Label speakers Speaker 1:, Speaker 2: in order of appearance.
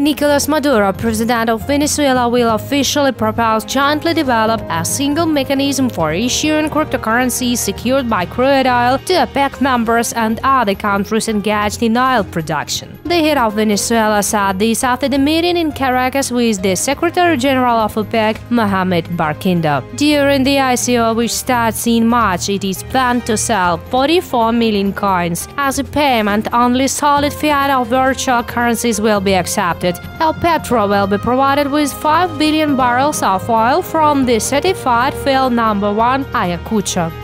Speaker 1: Nicolas Maduro, president of Venezuela, will officially propose jointly develop a single mechanism for issuing cryptocurrencies secured by crude oil to OPEC members and other countries engaged in oil production. The head of Venezuela said this after the meeting in Caracas with the Secretary General of OPEC, Mohammed Barkindo. During the ICO, which starts in March, it is planned to sell 44 million coins. As a payment, only solid fiat or virtual currencies will be accepted. El Petro will be provided with 5 billion barrels of oil from the certified field number 1 Ayacucho.